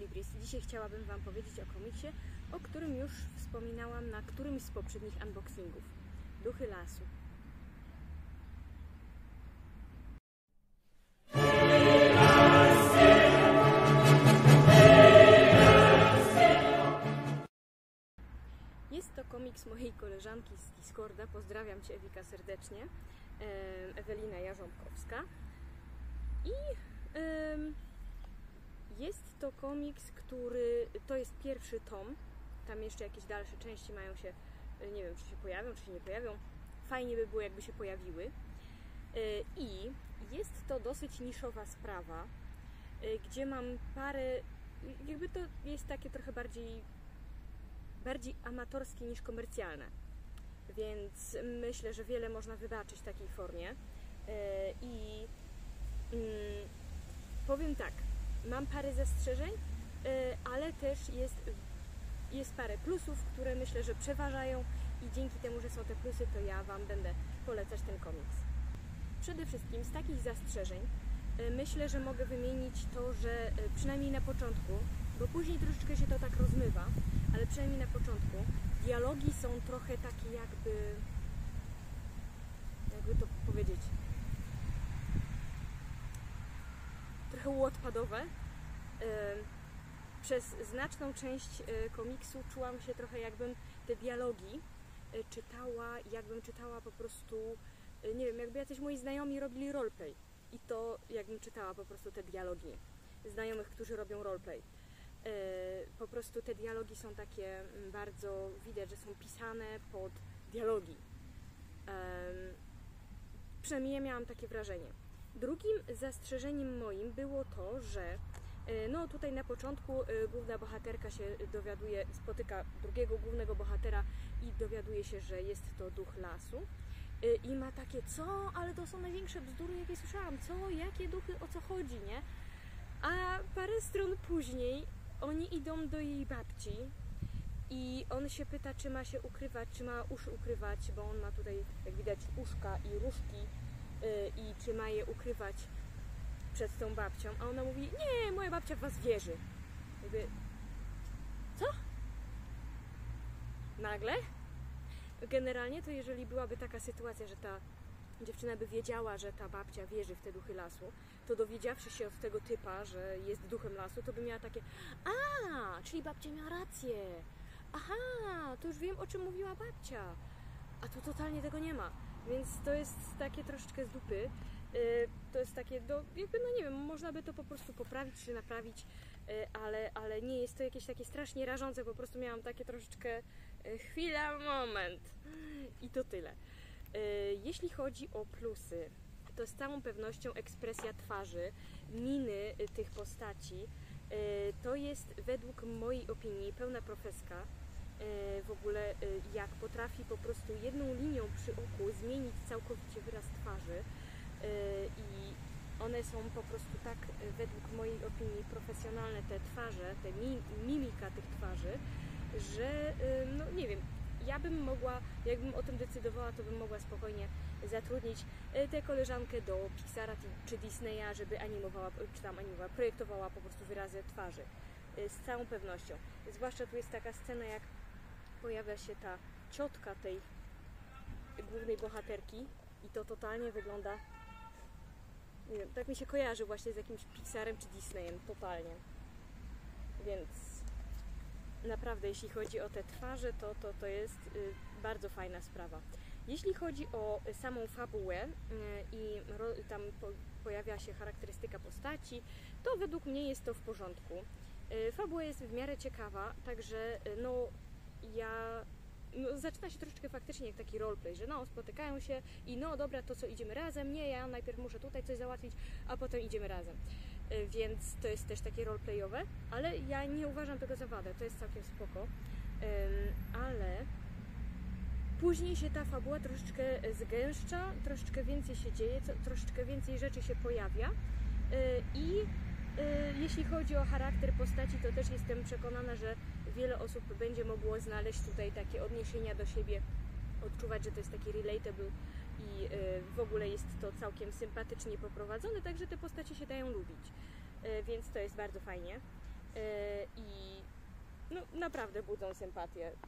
Libris. Dzisiaj chciałabym Wam powiedzieć o komiksie, o którym już wspominałam na którymś z poprzednich unboxingów. Duchy lasu. Jest to komiks mojej koleżanki z Discorda. Pozdrawiam Cię, Ewika, serdecznie. Ewelina Jarząbkowska. I jest to komiks, który to jest pierwszy tom. Tam jeszcze jakieś dalsze części mają się, e, nie wiem, czy się pojawią, czy się nie pojawią. Fajnie by było, jakby się pojawiły. E, I jest to dosyć niszowa sprawa, e, gdzie mam parę, jakby to jest takie trochę bardziej, bardziej amatorskie niż komercjalne. Więc myślę, że wiele można wybaczyć takiej formie. I mm, powiem tak, mam parę zastrzeżeń, e, ale też jest, jest parę plusów, które myślę, że przeważają i dzięki temu, że są te plusy, to ja Wam będę polecać ten komiks. Przede wszystkim z takich zastrzeżeń e, myślę, że mogę wymienić to, że e, przynajmniej na początku, bo później troszeczkę się to tak rozmywa, ale przynajmniej na początku dialogi są trochę takie jakby jakby to powiedzieć trochę łotpadowe. Przez znaczną część e, komiksu czułam się trochę jakbym te dialogi e, czytała, jakbym czytała po prostu, e, nie wiem, jakby jacyś moi znajomi robili roleplay. I to jakbym czytała po prostu te dialogi znajomych, którzy robią roleplay. Po prostu te dialogi są takie mm, bardzo, widać, że są pisane pod dialogi. Przynajmniej ja miałam takie wrażenie. Drugim zastrzeżeniem moim było to, że e, no tutaj na początku e, główna bohaterka się dowiaduje, spotyka drugiego głównego bohatera i dowiaduje się, że jest to duch lasu. E, I ma takie, co? Ale to są największe bzdury, jakie słyszałam. Co? Jakie duchy? O co chodzi, nie? A parę stron później oni idą do jej babci i on się pyta, czy ma się ukrywać, czy ma uszy ukrywać, bo on ma tutaj, jak widać, uszka i różki i czy ma je ukrywać przed tą babcią, a ona mówi, nie, moja babcia w was wierzy. Jakby, co? Nagle? Generalnie to jeżeli byłaby taka sytuacja, że ta dziewczyna by wiedziała, że ta babcia wierzy w te duchy lasu, to dowiedziawszy się od tego typa, że jest duchem lasu, to by miała takie, a, czyli babcia miała rację. Aha, to już wiem, o czym mówiła babcia. A tu totalnie tego nie ma. Więc to jest takie troszeczkę z dupy. Y, to jest takie, do, jakby, no nie wiem, można by to po prostu poprawić czy naprawić, y, ale, ale nie jest to jakieś takie strasznie rażące. Po prostu miałam takie troszeczkę y, chwila, moment. I to tyle. Jeśli chodzi o plusy, to z całą pewnością ekspresja twarzy, miny tych postaci, to jest według mojej opinii pełna profeska w ogóle e, jak potrafi po prostu jedną linią przy oku zmienić całkowicie wyraz twarzy e, i one są po prostu tak według mojej opinii profesjonalne te twarze, te mimika tych twarzy, że no nie wiem, ja bym mogła, jakbym o tym decydowała, to bym mogła spokojnie zatrudnić tę koleżankę do Pixara czy Disneya, żeby animowała, czy tam animowała, projektowała po prostu wyrazy twarzy. Z całą pewnością. Zwłaszcza tu jest taka scena, jak pojawia się ta ciotka tej głównej bohaterki i to totalnie wygląda nie wiem, tak mi się kojarzy właśnie z jakimś Pixarem czy Disneyem, totalnie. Więc naprawdę, jeśli chodzi o te twarze, to, to, to jest y, bardzo fajna sprawa. Jeśli chodzi o samą fabułę y, i tam pojawia się charakterystyka postaci, to według mnie jest to w porządku. Y, fabuła jest w miarę ciekawa, także no, ja no, zaczyna się troszeczkę faktycznie jak taki roleplay, że no, spotykają się i no dobra, to co idziemy razem, nie, ja najpierw muszę tutaj coś załatwić, a potem idziemy razem. Y, więc to jest też takie roleplayowe, ale ja nie uważam tego za wadę, to jest całkiem spoko. Ale później się ta fabuła troszeczkę zgęszcza, troszeczkę więcej się dzieje, troszeczkę więcej rzeczy się pojawia y, i jeśli chodzi o charakter postaci, to też jestem przekonana, że wiele osób będzie mogło znaleźć tutaj takie odniesienia do siebie, odczuwać, że to jest taki relatable i y, w ogóle jest to całkiem sympatycznie poprowadzone, także te postacie się dają lubić. Y, więc to jest bardzo fajnie. e, i no, naprawdę budzą sympatię.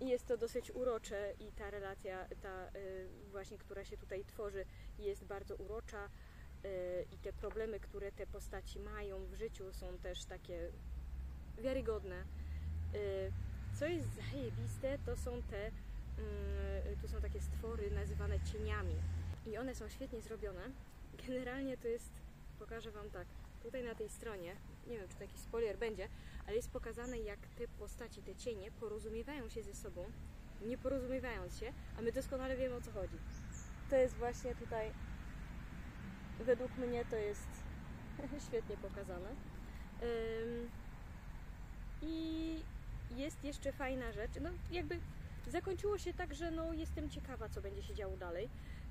Jest to dosyć urocze i ta relacja, ta y, właśnie, która się tutaj tworzy, jest bardzo urocza y, i te problemy, które te postaci mają w życiu są też takie wiarygodne. Y, Co jest zajebiste, to są te, mm, tu są takie stwory nazywane cieniami i one są świetnie zrobione. Generalnie to jest, pokażę Wam tak, tutaj na tej stronie, nie wiem czy to jakiś spoiler będzie, ale jest pokazane jak te postaci, te cienie porozumiewają się ze sobą, nie porozumiewając się, a my doskonale wiemy o co chodzi. To jest właśnie tutaj, według mnie to jest świetnie pokazane. I jest jeszcze fajna rzecz, no jakby zakończyło się tak, że no jestem ciekawa co będzie się działo dalej.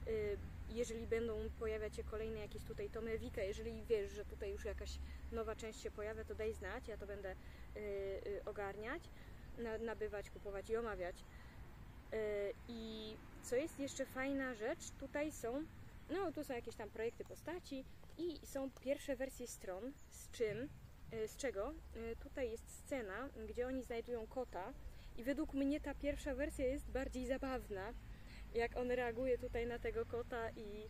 Y, Jeżeli będą pojawiać się kolejne jakieś tutaj tomy Wika, jeżeli wiesz, że tutaj już jakaś nowa część się pojawia, to daj znać, ja to będę y, y, ogarniać, na, nabywać, kupować i omawiać. I co jest jeszcze fajna rzecz, tutaj są, no tu są jakieś tam projekty postaci i są pierwsze wersje stron, z czym, z czego y, tutaj jest scena, gdzie oni znajdują kota i według mnie ta pierwsza wersja jest bardziej zabawna, jak on reaguje tutaj na tego kota i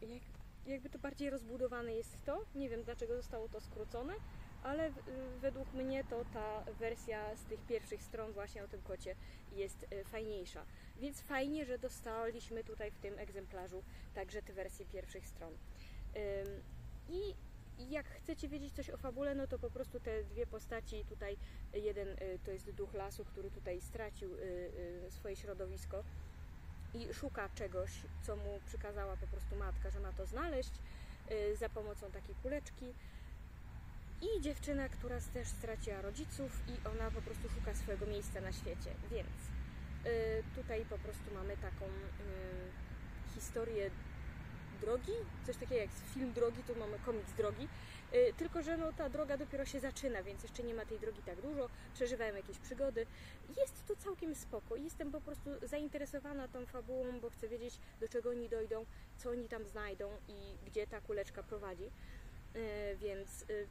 ym, jak, jakby to bardziej rozbudowane jest to. Nie wiem dlaczego zostało to skrócone, ale w- według mnie to ta wersja z tych pierwszych stron właśnie o tym kocie jest y, fajniejsza. Więc fajnie, że dostaliśmy tutaj w tym egzemplarzu także te wersje pierwszych stron. Ym, I jak chcecie wiedzieć coś o fabule, no to po prostu te dwie postaci tutaj, jeden y, to jest duch lasu, który tutaj stracił y, y, swoje środowisko i szuka czegoś, co mu przykazała po prostu matka, że ma to znaleźć za pomocą takiej kuleczki. I dziewczyna, która też straciła rodziców i ona po prostu szuka swojego miejsca na świecie. Więc tutaj po prostu mamy taką historię drogi, coś takiego jak film drogi, tu mamy komiks drogi, y, tylko że no, ta droga dopiero się zaczyna, więc jeszcze nie ma tej drogi tak dużo, przeżywają jakieś przygody. Jest to całkiem spoko. Jestem po prostu zainteresowana tą fabułą, bo chcę wiedzieć, do czego oni dojdą, co oni tam znajdą i gdzie ta kuleczka prowadzi. Y, Więc y,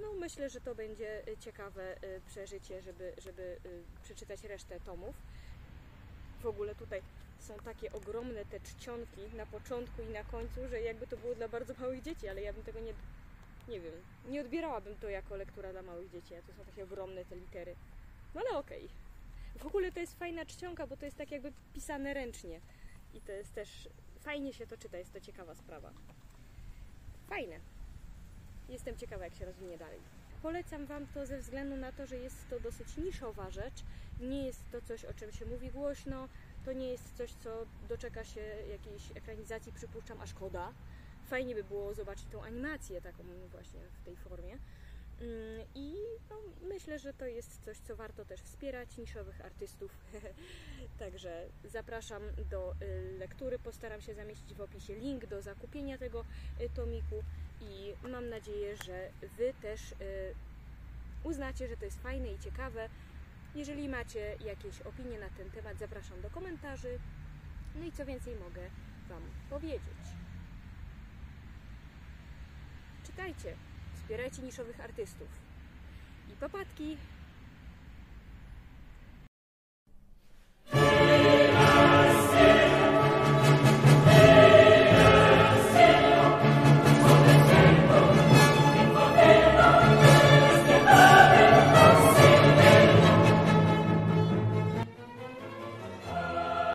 no, myślę, że to będzie ciekawe przeżycie, żeby, żeby przeczytać resztę tomów. W ogóle tutaj są takie ogromne te czcionki na początku i na końcu, że jakby to było dla bardzo małych dzieci, ale ja bym tego nie, nie wiem, nie odbierałabym to jako lektura dla małych dzieci, a to są takie ogromne te litery. No ale okej. W ogóle to jest fajna czcionka, bo to jest tak jakby pisane ręcznie i to jest też, fajnie się to czyta, jest to ciekawa sprawa. Fajne. Jestem ciekawa, jak się rozwinie dalej. Polecam Wam to ze względu na to, że jest to dosyć niszowa rzecz. Nie jest to coś, o czym się mówi głośno. To nie jest coś, co doczeka się jakiejś ekranizacji, przypuszczam, a szkoda. Fajnie by było zobaczyć tą animację taką właśnie w tej formie. Mm, I no, myślę, że to jest coś, co warto też wspierać niszowych artystów. Także zapraszam do y, lektury. Postaram się zamieścić w opisie link do zakupienia tego y, tomiku i mam nadzieję, że Wy też y, uznacie, że to jest fajne i ciekawe. Jeżeli macie jakieś opinie na ten temat, zapraszam do komentarzy. No i co więcej mogę Wam powiedzieć. Czytajcie, wspierajcie niszowych artystów. I popatki!